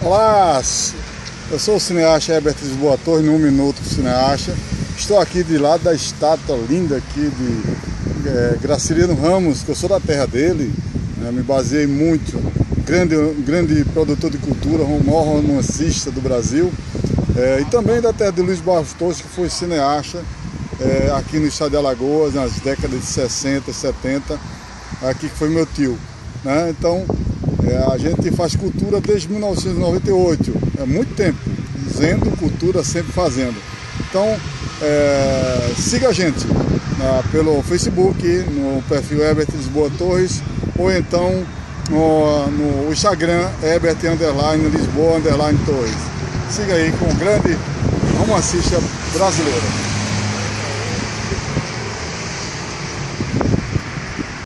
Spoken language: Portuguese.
Olá, eu sou o cineasta Herbert Lisboa Torres, no Um Minuto Cineasta. Estou aqui de lado da estátua linda aqui de é, Graciliano Ramos, que eu sou da terra dele, né, me baseei muito, grande, grande produtor de cultura, maior romancista do Brasil, é, e também da terra de Luiz Barros Torres, que foi cineasta é, aqui no estado de Alagoas, nas décadas de 60, 70, aqui que foi meu tio. Né? Então, é, a gente faz cultura desde 1998, é muito tempo, dizendo cultura sempre fazendo. Então, é, siga a gente na, pelo Facebook, no perfil Herbert Lisboa Torres, ou então no, no Instagram Herbert Underline Lisboa Underline Torres. Siga aí com o grande romancista brasileiro.